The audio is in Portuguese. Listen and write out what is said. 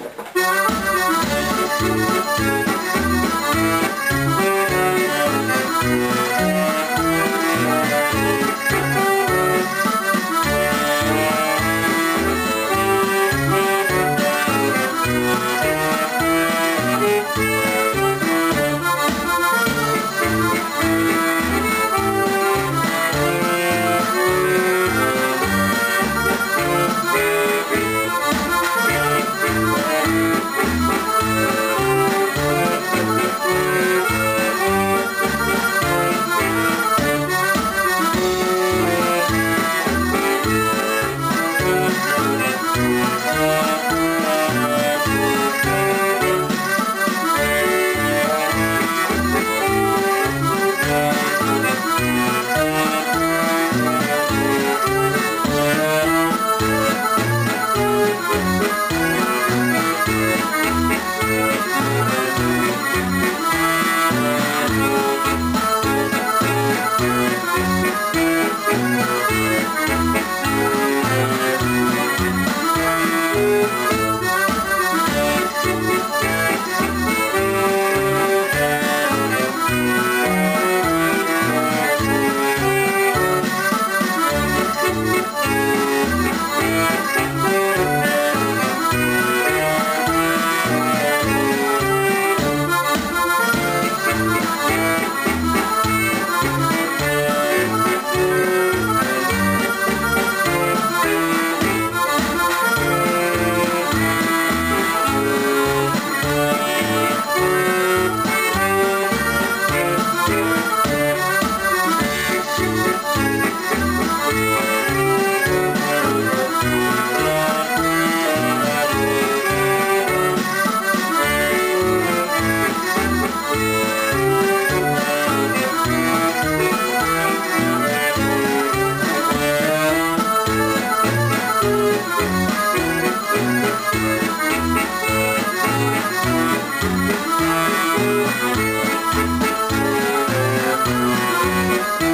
Música Música Música